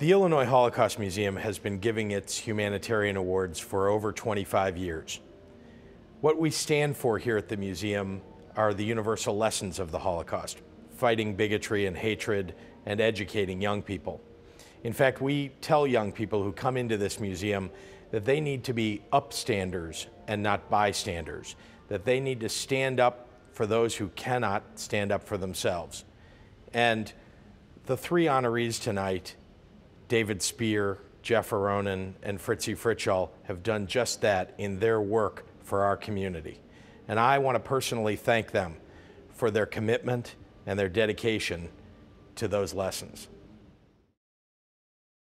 The Illinois Holocaust Museum has been giving its humanitarian awards for over 25 years. What we stand for here at the museum are the universal lessons of the Holocaust, fighting bigotry and hatred and educating young people. In fact, we tell young people who come into this museum that they need to be upstanders and not bystanders, that they need to stand up for those who cannot stand up for themselves. And the three honorees tonight, David Speer, Jeff Aronin, and Fritzie Fritzshall, have done just that in their work for our community. And I want to personally thank them for their commitment and their dedication to those lessons.